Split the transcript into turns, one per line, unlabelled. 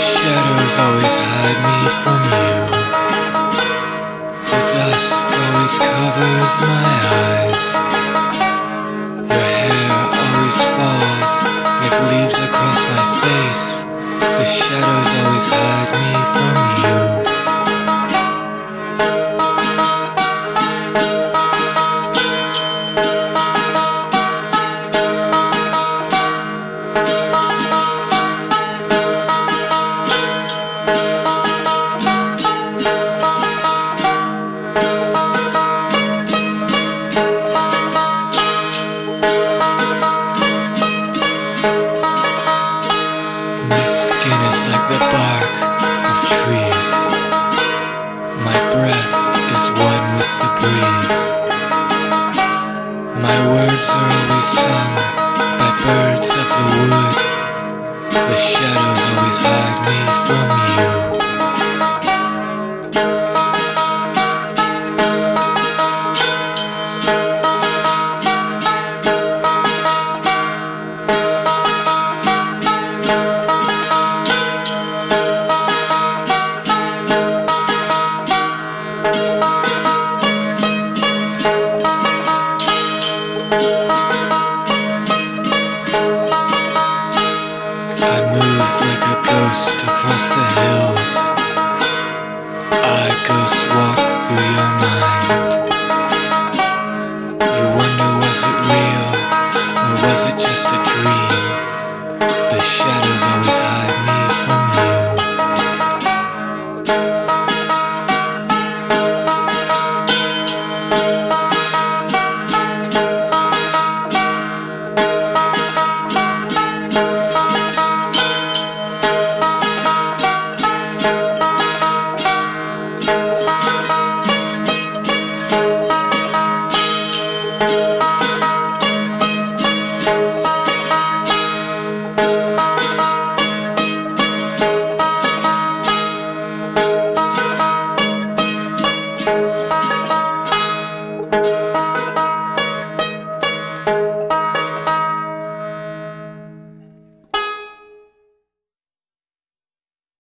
shadows always hide me from you The dusk always covers my eyes Your hair always falls, like leaves across. words are we sung. I move like a ghost across the hills. I ghost walk through your mind. You wonder was it real, or was it just a dream? The shadows always hide me.